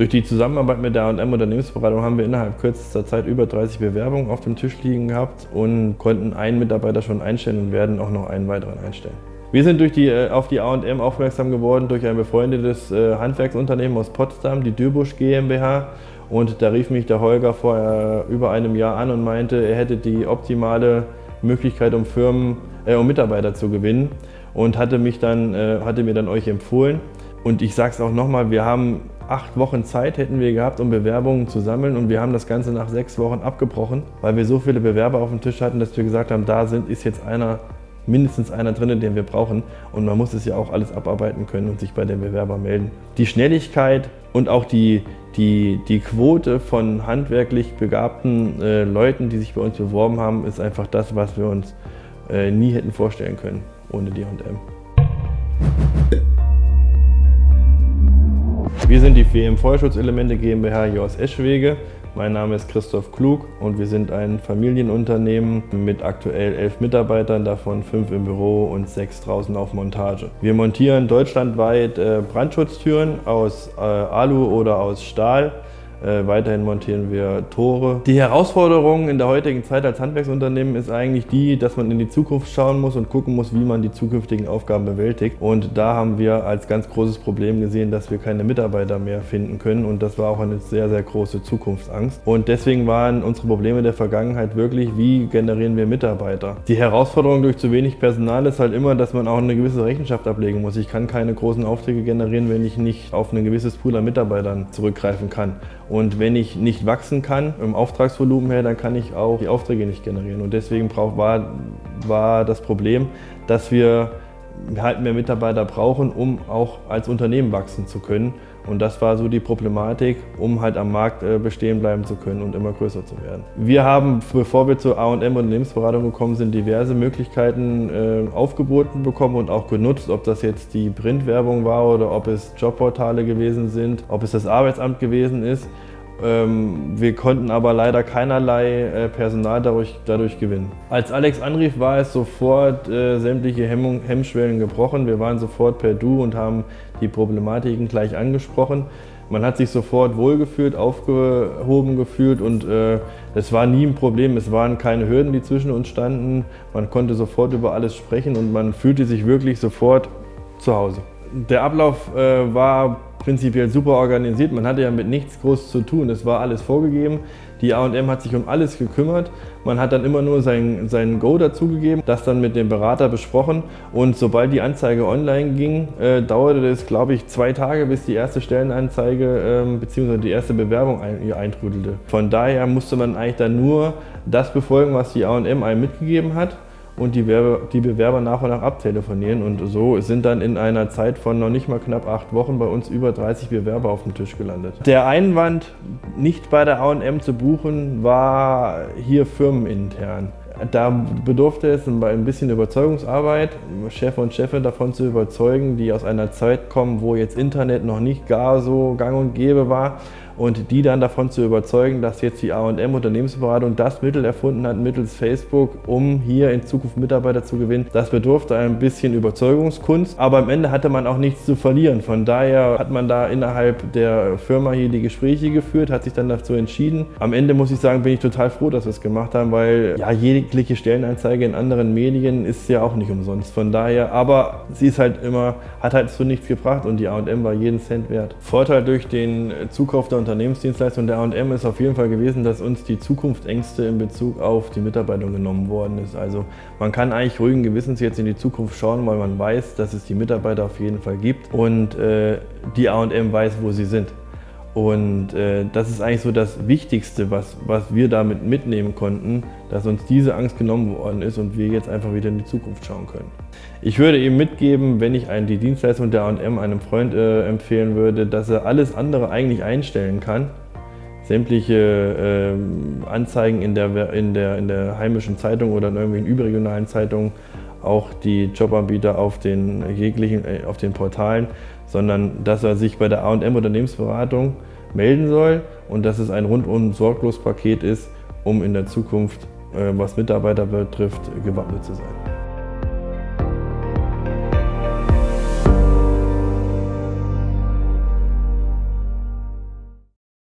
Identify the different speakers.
Speaker 1: Durch die Zusammenarbeit mit der A&M Unternehmensberatung haben wir innerhalb kürzester Zeit über 30 Bewerbungen auf dem Tisch liegen gehabt und konnten einen Mitarbeiter schon einstellen und werden auch noch einen weiteren einstellen. Wir sind durch die, äh, auf die A&M aufmerksam geworden durch ein befreundetes äh, Handwerksunternehmen aus Potsdam, die Dürbusch GmbH. Und da rief mich der Holger vor über einem Jahr an und meinte, er hätte die optimale Möglichkeit, um Firmen, äh, um Mitarbeiter zu gewinnen und hatte, mich dann, äh, hatte mir dann euch empfohlen. Und ich sage es auch nochmal, wir haben acht Wochen Zeit hätten wir gehabt, um Bewerbungen zu sammeln und wir haben das Ganze nach sechs Wochen abgebrochen, weil wir so viele Bewerber auf dem Tisch hatten, dass wir gesagt haben, da sind, ist jetzt einer mindestens einer drin, den wir brauchen. Und man muss es ja auch alles abarbeiten können und sich bei den Bewerbern melden. Die Schnelligkeit und auch die, die, die Quote von handwerklich begabten äh, Leuten, die sich bei uns beworben haben, ist einfach das, was wir uns äh, nie hätten vorstellen können ohne die M. Wir sind die WM Feuerschutzelemente GmbH hier aus Eschwege. Mein Name ist Christoph Klug und wir sind ein Familienunternehmen mit aktuell elf Mitarbeitern, davon fünf im Büro und sechs draußen auf Montage. Wir montieren deutschlandweit äh, Brandschutztüren aus äh, Alu oder aus Stahl äh, weiterhin montieren wir Tore. Die Herausforderung in der heutigen Zeit als Handwerksunternehmen ist eigentlich die, dass man in die Zukunft schauen muss und gucken muss, wie man die zukünftigen Aufgaben bewältigt. Und da haben wir als ganz großes Problem gesehen, dass wir keine Mitarbeiter mehr finden können. Und das war auch eine sehr, sehr große Zukunftsangst. Und deswegen waren unsere Probleme der Vergangenheit wirklich, wie generieren wir Mitarbeiter. Die Herausforderung durch zu wenig Personal ist halt immer, dass man auch eine gewisse Rechenschaft ablegen muss. Ich kann keine großen Aufträge generieren, wenn ich nicht auf ein gewisses Pool an Mitarbeitern zurückgreifen kann. Und wenn ich nicht wachsen kann im Auftragsvolumen her, dann kann ich auch die Aufträge nicht generieren. Und deswegen war, war das Problem, dass wir halt mehr Mitarbeiter brauchen, um auch als Unternehmen wachsen zu können. Und das war so die Problematik, um halt am Markt äh, bestehen bleiben zu können und immer größer zu werden. Wir haben, bevor wir zur A&M Unternehmensberatung gekommen sind, diverse Möglichkeiten äh, aufgeboten bekommen und auch genutzt, ob das jetzt die Printwerbung war oder ob es Jobportale gewesen sind, ob es das Arbeitsamt gewesen ist. Ähm, wir konnten aber leider keinerlei äh, Personal dadurch, dadurch, gewinnen. Als Alex anrief, war es sofort äh, sämtliche Hemmung, Hemmschwellen gebrochen. Wir waren sofort per Du und haben die Problematiken gleich angesprochen. Man hat sich sofort wohlgefühlt, aufgehoben gefühlt und äh, es war nie ein Problem. Es waren keine Hürden, die zwischen uns standen. Man konnte sofort über alles sprechen und man fühlte sich wirklich sofort zu Hause. Der Ablauf äh, war prinzipiell super organisiert. Man hatte ja mit nichts groß zu tun. Es war alles vorgegeben. Die AM hat sich um alles gekümmert. Man hat dann immer nur sein, sein Go dazugegeben, das dann mit dem Berater besprochen. Und sobald die Anzeige online ging, äh, dauerte es, glaube ich, zwei Tage, bis die erste Stellenanzeige äh, bzw. die erste Bewerbung ein, eintrudelte. Von daher musste man eigentlich dann nur das befolgen, was die AM einem mitgegeben hat und die, Werbe, die Bewerber nach und nach abtelefonieren. Und so sind dann in einer Zeit von noch nicht mal knapp acht Wochen bei uns über 30 Bewerber auf dem Tisch gelandet. Der Einwand, nicht bei der AM zu buchen, war hier firmenintern. Da bedurfte es ein bisschen Überzeugungsarbeit, Chef und Chefin davon zu überzeugen, die aus einer Zeit kommen, wo jetzt Internet noch nicht gar so gang und gäbe war und die dann davon zu überzeugen, dass jetzt die A&M Unternehmensberatung das Mittel erfunden hat mittels Facebook, um hier in Zukunft Mitarbeiter zu gewinnen. Das bedurfte ein bisschen Überzeugungskunst, aber am Ende hatte man auch nichts zu verlieren. Von daher hat man da innerhalb der Firma hier die Gespräche geführt, hat sich dann dazu entschieden. Am Ende muss ich sagen, bin ich total froh, dass wir es gemacht haben, weil ja jegliche Stellenanzeige in anderen Medien ist ja auch nicht umsonst. Von daher, aber sie ist halt immer, hat halt zu nichts gebracht und die A&M war jeden Cent wert. Vorteil durch den Zukauf der Unternehmen Unternehmensdienstleistung der A&M ist auf jeden Fall gewesen, dass uns die Zukunftsängste in Bezug auf die Mitarbeiter genommen worden ist. Also man kann eigentlich ruhigen Gewissens jetzt in die Zukunft schauen, weil man weiß, dass es die Mitarbeiter auf jeden Fall gibt und äh, die A&M weiß, wo sie sind. Und äh, das ist eigentlich so das Wichtigste, was, was wir damit mitnehmen konnten, dass uns diese Angst genommen worden ist und wir jetzt einfach wieder in die Zukunft schauen können. Ich würde ihm mitgeben, wenn ich die Dienstleistung der A&M einem Freund äh, empfehlen würde, dass er alles andere eigentlich einstellen kann. Sämtliche äh, Anzeigen in der, in, der, in der heimischen Zeitung oder in irgendwelchen überregionalen Zeitungen, auch die Jobanbieter auf den jeglichen, äh, auf den Portalen, sondern dass er sich bei der A&M Unternehmensberatung melden soll und dass es ein rundum sorglos Paket ist, um in der Zukunft, äh, was Mitarbeiter betrifft, gewappnet zu sein.